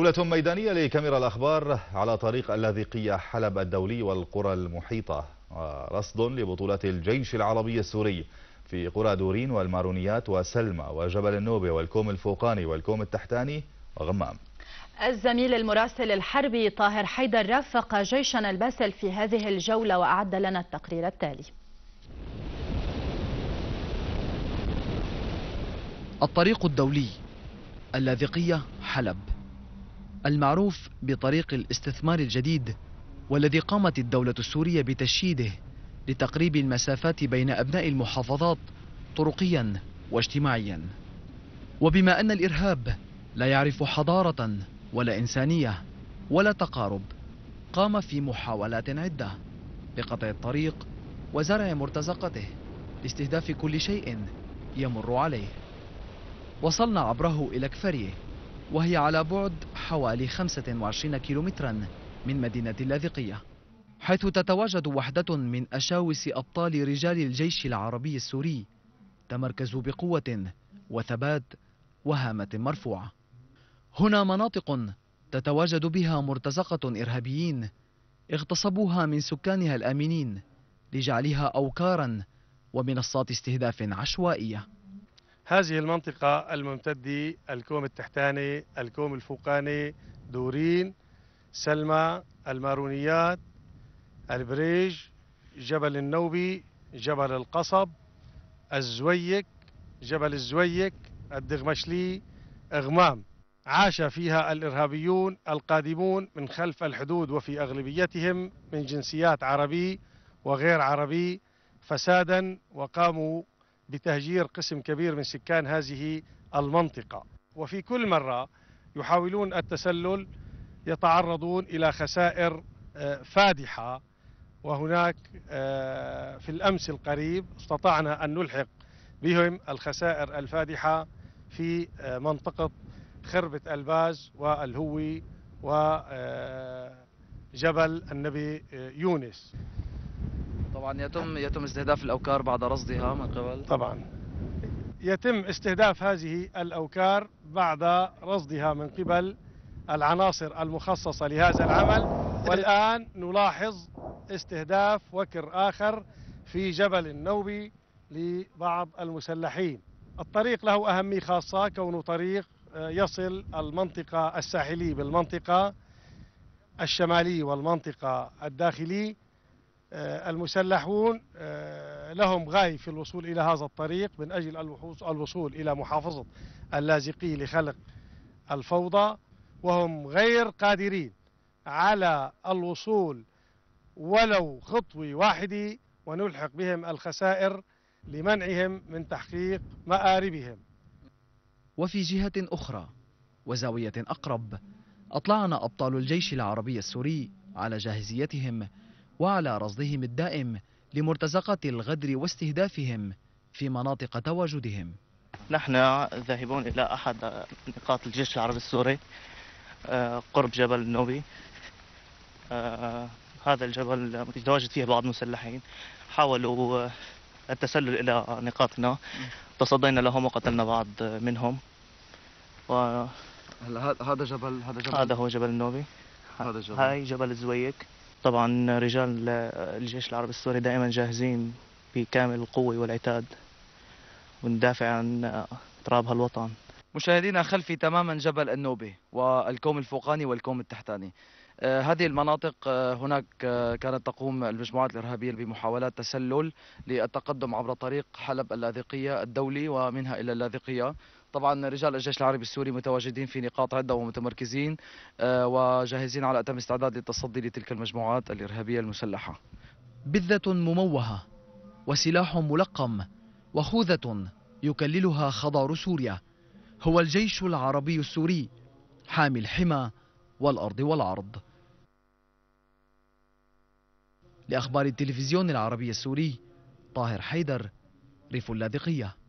جولة ميدانية لكاميرا الأخبار على طريق اللاذقية حلب الدولي والقرى المحيطة. رصد لبطولات الجيش العربي السوري في قرى دورين والمارونيات وسلمى وجبل النوبة والكوم الفوقاني والكوم التحتاني وغمام. الزميل المراسل الحربي طاهر حيدر رافق جيشنا الباسل في هذه الجولة وأعد لنا التقرير التالي. الطريق الدولي اللاذقية حلب. المعروف بطريق الاستثمار الجديد والذي قامت الدولة السورية بتشييده لتقريب المسافات بين أبناء المحافظات طرقيا واجتماعيا. وبما أن الإرهاب لا يعرف حضارة ولا إنسانية ولا تقارب قام في محاولات عدة لقطع الطريق وزرع مرتزقته لاستهداف كل شيء يمر عليه. وصلنا عبره إلى كفريه وهي على بعد حوالي 25 كيلومترا من مدينة اللاذقية حيث تتواجد وحدة من أشاوس أبطال رجال الجيش العربي السوري تمركزوا بقوة وثبات وهامة مرفوعة. هنا مناطق تتواجد بها مرتزقة إرهابيين اغتصبوها من سكانها الآمنين لجعلها أوكارا ومنصات استهداف عشوائية. هذه المنطقة الممتدة الكوم التحتاني الكوم الفوقاني دورين سلمى المارونيات البريج جبل النوبي جبل القصب الزويك جبل الزويك الدغمشلي إغمام. عاش فيها الإرهابيون القادمون من خلف الحدود وفي أغلبيتهم من جنسيات عربي وغير عربي فسادا وقاموا بتهجير قسم كبير من سكان هذه المنطقة. وفي كل مرة يحاولون التسلل يتعرضون إلى خسائر فادحة. وهناك في الأمس القريب استطعنا أن نلحق بهم الخسائر الفادحة في منطقة خربة الباز والهوي وجبل النبي يونس. طبعا يتم يتم استهداف الأوكار بعد رصدها من قبل. طبعا. يتم استهداف هذه الأوكار بعد رصدها من قبل العناصر المخصصة لهذا العمل. والآن نلاحظ استهداف وكر آخر في جبل النوبي لبعض المسلحين. الطريق له أهمية خاصة كونه طريق يصل المنطقة الساحلية بالمنطقة الشمالية والمنطقة الداخلية. المسلحون لهم غاية في الوصول إلى هذا الطريق من أجل الوصول إلى محافظة اللاذقية لخلق الفوضى وهم غير قادرين على الوصول ولو خطوة واحدة ونلحق بهم الخسائر لمنعهم من تحقيق مآربهم. وفي جهة أخرى وزاوية أقرب أطلعنا أبطال الجيش العربي السوري على جاهزيتهم وعلى رصدهم الدائم لمرتزقة الغدر واستهدافهم في مناطق تواجدهم. نحن ذاهبون إلى أحد نقاط الجيش العربي السوري قرب جبل النوبي هذا الجبل يتواجد فيه بعض المسلحين. حاولوا التسلل إلى نقاطنا. تصدينا لهم وقتلنا بعض منهم. و هلا هذا جبل هذا جبل؟ هذا هو جبل النوبي هذا جبل. هاي جبل الزويك طبعا رجال الجيش العربي السوري دائما جاهزين بكامل القوة والعتاد وندافع عن تراب هالوطن. مشاهدينا خلفي تماما جبل النوبة والكوم الفوقاني والكوم التحتاني. آه هذه المناطق آه هناك آه كانت تقوم المجموعات الإرهابية بمحاولات تسلل للتقدم عبر طريق حلب اللاذقية الدولي ومنها إلى اللاذقية. طبعا رجال الجيش العربي السوري متواجدين في نقاط عدة ومتمركزين وجاهزين على أتم استعداد للتصدي لتلك المجموعات الإرهابية المسلحة. بذة مموهة وسلاح ملقم وخوذة يكللها خضار سوريا. هو الجيش العربي السوري حامي الحمى والأرض والعرض. لأخبار التلفزيون العربي السوري طاهر حيدر ريف اللاذقية.